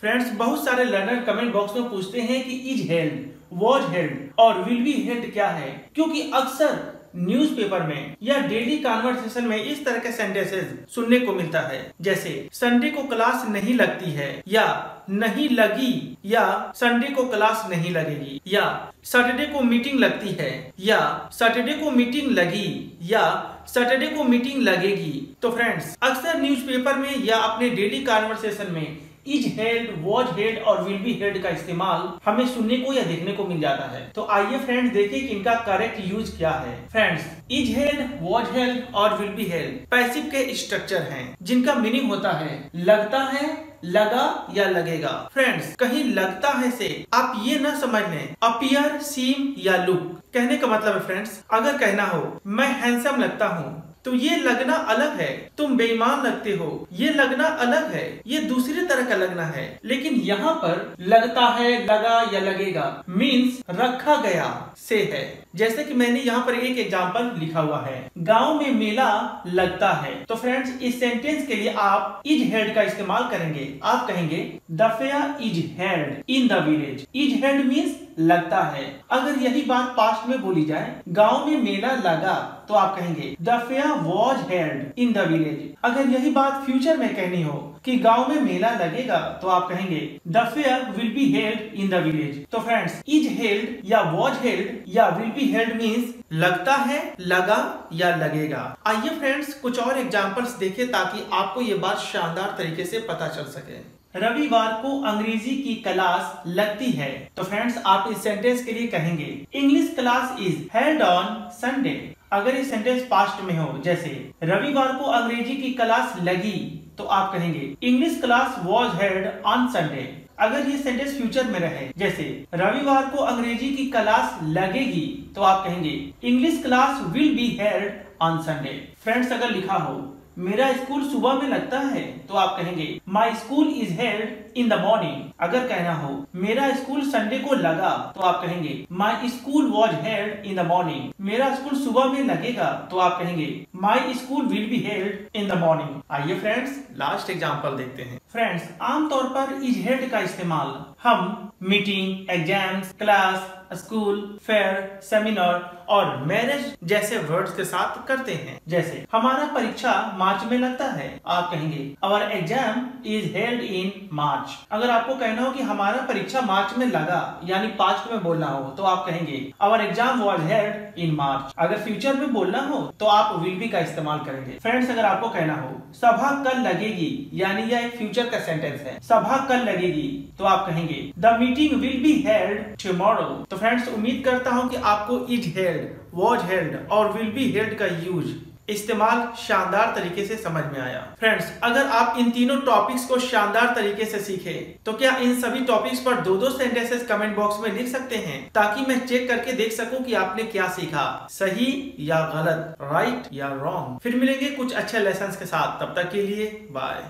Friends बहुत सारे learner comment box में पूछते हैं कि इज़ हेल्ड वॉज़ हेल्ड और विल बी हेल्ड क्या है? क्योंकि अक्सर न्यूज़पेपर में या डेली कॉन्वर्सेशन में इस तरह के सेंटेंसेस सुनने को मिलता है। जैसे संडे को क्लास नहीं लगती है या, नहीं लगी या संडे को क्लास नहीं लगेगी या सैटरडे को मीटिंग लगती है या सैटरडे को मीटिंग लगी या सैटरडे को मीटिंग लगेगी तो फ्रेंड्स अक्सर न्यूज़पेपर में या अपने डेली कॉन्वर्सेशन में इज़ हेल्ड वॉज़ हेल्ड और विल बी हेल्ड का इस्तेमाल हमें सुनने को या देखने को मिल जाता है। तो आइए फ्रेंड्स देखिए कि इनका करेक्ट यूज़ क्या है। Friends is held was held और विल बी हेल्ड पैसिव के स्ट्रक्चर हैं, जिनका मीनिंग होता है लगता है, लगा या लगेगा। फ्रेंड्स कहीं लगता है से आप ये न समझ लें अपियर सीम या लुक कहने का मतलब है फ्रेंड्स अगर कहना हो, मैं हैंडसम लगता हूँ तो ये लगना अलग है। तुम बेईमान लगते हो। ये लगना अलग है। ये दूसरी तरह का लगना है। लेकिन यहाँ पर लगता है, लगा या लगेगा मीन्स रखा गया, से है। जैसे कि मैंने यहाँ पर एक एग्ज़ाम्पल लिखा हुआ है। गाँव में मेला लगता है। तो फ्रेंड्स इस सेंटेंस के लिए आप इज़ हेड का इस्तेमाल करेंगे। आप कहेंगे the fair is held in the village is held means लगता है। अगर यही बात पास्ट में बोली जाए, गाँव में मेला लगा तो आप कहेंगे the fair was held in the village अगर यही बात फ्यूचर में कहनी हो कि गाँव में मेला लगेगा तो आप कहेंगे the fair will be held in the village तो फ्रेंड्स इज़ हेल्ड या वॉज़ हेल्ड या विल बी हेल्ड मीन्स लगता है, लगा या लगेगा। आइए फ्रेंड्स कुछ और एग्जाम्पल्स देखें ताकि आपको ये बात शानदार तरीके से पता चल सके। रविवार को अंग्रेज़ी की क्लास लगती है। तो फ्रेंड्स, आप इस सेंटेंस के लिए कहेंगे English class is held on Sunday अगर ये सेंटेंस पास्ट में हो, जैसे, रविवार को अंग्रेज़ी की क्लास लगी तो आप कहेंगे English class was held on Sunday अगर ये सेंटेंस फ्यूचर में रहे, जैसे, रविवार को अंग्रेज़ी की क्लास लगेगी तो आप कहेंगे English class will be held on Sunday friends, अगर लिखा हो मेरा स्कूल सुबह में लगता है तो आप कहेंगे my school is held in the morning अगर कहना हो, मेरा स्कूल संडे को लगा तो आप कहेंगे my school was held in the morning मेरा स्कूल सुबह में लगेगा तो आप कहेंगे my school will be held in the morning आइए फ्रेंड्स लास्ट एग्ज़ाम्पल देखते हैं। फ्रेंड्स आमतौर पर इज़ हेल्ड का इस्तेमाल हम meeting exams class school fair seminar और मैरिज जैसे वर्ड्स के साथ करते हैं। जैसे, हमारा परीक्षा मार्च में लगता है। आप कहेंगे our exam is held in March अगर आपको कहना हो कि हमारा परीक्षा मार्च में लगा, यानी पास्ट में बोलना हो तो आप कहेंगे our exam was held in March अगर फ्यूचर में बोलना हो तो आप विल बी का इस्तेमाल करेंगे। फ्रेंड्स अगर आपको कहना हो, सभा कल लगेगी, यानी यह एक फ्यूचर का सेंटेंस है। सभा कल लगेगी तो आप कहेंगे the meeting will be held tomorrow तो फ्रेंड्स उम्मीद करता हूँ कि आपको इज़ हेल्ड वॉज़ हेल्ड और विल बी हेल्ड का यूज़ इस्तेमाल शानदार तरीके से समझ में आया। फ्रेंड्स अगर आप इन तीनों टॉपिक्स को शानदार तरीके से सीखे तो क्या इन सभी टॉपिक्स पर दो दो सेंटेंसेस कमेंट बॉक्स में लिख सकते हैं, ताकि मैं चेक करके देख सकूँ कि आपने क्या सीखा, सही या गलत राइट या रॉन्ग फिर मिलेंगे कुछ अच्छे लेसन के साथ। तब तक के लिए बाय